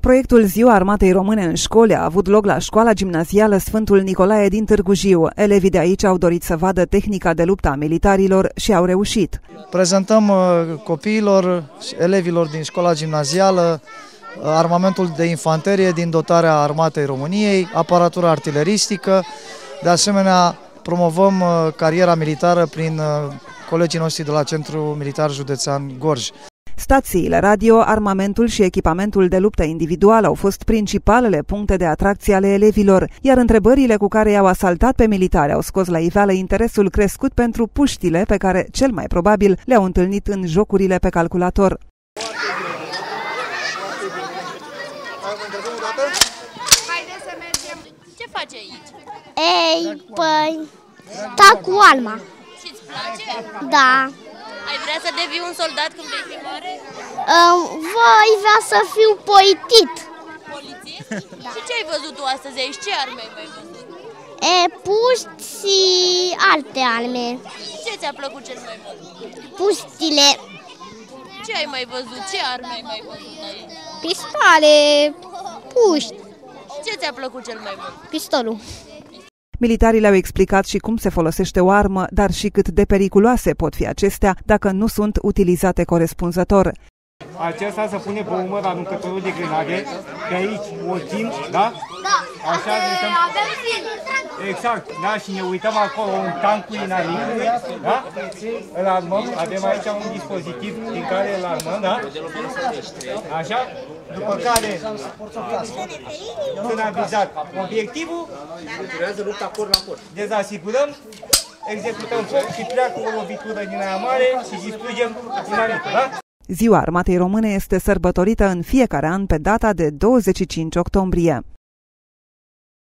Proiectul Ziua Armatei Române în școli a avut loc la școala gimnazială Sfântul Nicolae din Târgu Jiu. Elevii de aici au dorit să vadă tehnica de luptă a militarilor și au reușit. Prezentăm uh, copiilor, elevilor din școala gimnazială uh, armamentul de infanterie din dotarea Armatei României, aparatura artileristică, de asemenea promovăm uh, cariera militară prin colegii noștri de la Centrul Militar Județean Gorj. Stațiile radio, armamentul și echipamentul de luptă individual au fost principalele puncte de atracție ale elevilor, iar întrebările cu care i-au asaltat pe militari au scos la iveală interesul crescut pentru puștile pe care, cel mai probabil, le-au întâlnit în jocurile pe calculator. Ce faci aici? Ei, păi, ta cu Alma. Și-ți place? Da. Ai vrea să devii un soldat când vei fi mare? Um, voi vrea să fiu poitit. Polițist? Da. Și ce ai văzut tu astăzi aici? Ce arme ai mai văzut? E, puști și alte arme. Ce ți-a plăcut cel mai mult? Puștile. Ce ai mai văzut? Ce arme ai mai văzut aici? Pistoale, puști. Ce ți-a plăcut cel mai mult? Pistolul. Militarii le-au explicat și cum se folosește o armă, dar și cât de periculoase pot fi acestea dacă nu sunt utilizate corespunzător. Acesta se pune pe umăr aruncătorul de grenade, de aici o țin, da? Da, Așa Ave, uităm. avem film. Exact, da, și ne uităm acolo un tank cu inamicului, da? Îl armăm, avem aici un dispozitiv din care îl armăm, da? Așa? După care când am vizat obiectivul, dezasigurăm, executăm foc și pleacă o lovitură din aia mare și distrugem inamicul, da? Ziua Armatei Române este sărbătorită în fiecare an pe data de 25 octombrie.